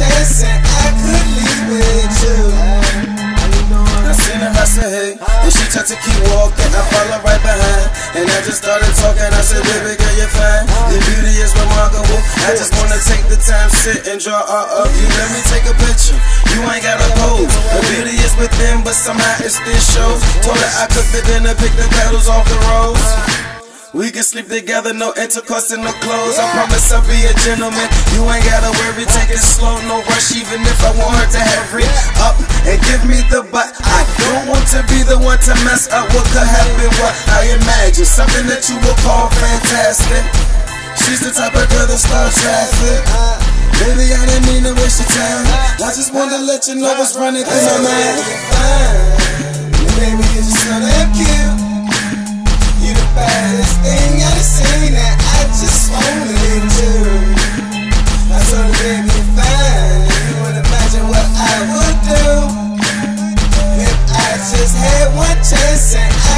chasing, I could be with you. I seen her, I said, hey. And she tried to keep walking, I followed right behind. And I just started talking, I said, baby girl, you're fine. Your beauty is remarkable. I just wanna take the time, sit and draw all of you. Let me take a picture. You ain't gotta pose. The beauty is within, but somehow it still shows. Told her I cooked the dinner, picked the petals off the rose. We can sleep together, no intercourse in no clothes. I promise I'll be a gentleman. You ain't gotta worry, take it slow, no rush. Even if I want her to hurry up and give me the butt. I don't want to be the one to mess up what could happen. What I imagine, something that you would call fantastic. She's the type of girl that starts traffic. Baby, I didn't mean to waste your time. I just to let you know what's running through my mind. what you say.